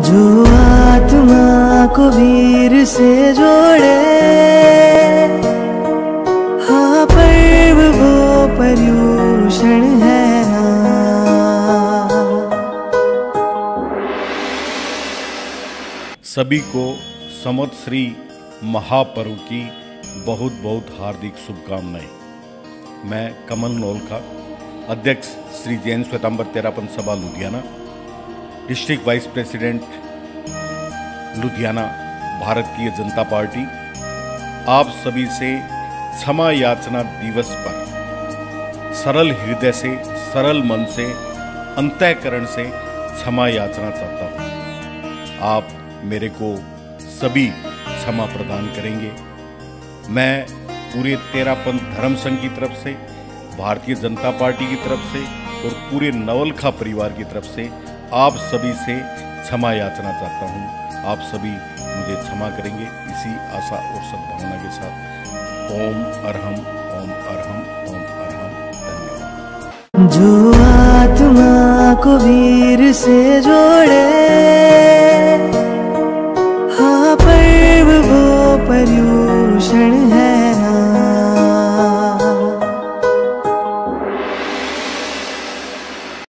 जो आत्मा को वीर से जोड़े हाँ पर्व वो पर्यूषण है सभी को संवत्सरी महापर्व की बहुत बहुत हार्दिक शुभकामनाएँ। मैं कमल नौलखा, अध्यक्ष Shri Jain Shwetambar Terapanth Sabha Ludhiana. District vice president, Ludhiana Bharatiya Janata Party, आप सभी से क्षमा याचना दिवस पर सरल हृदय से, सरल मन से, अंतःकरण से क्षमा याचना चाहता हूँ। आप मेरे को सभी क्षमा प्रदान करेंगे। मैं पूरे तेरापंथ धर्म संघ की तरफ़ से, भारतीय जनता पार्टी की तरफ़ से और पूरे नवलखा परिवार की तरफ़ से आप सभी से क्षमा याचना चाहता हूँ। आप सभी मुझे क्षमा करेंगे इसी आशा और सद्भावना के साथ। ओम अरहम ओम अरहम ओम अरहम। धन्यवाद। जो आत्मा को वीर से जोड़े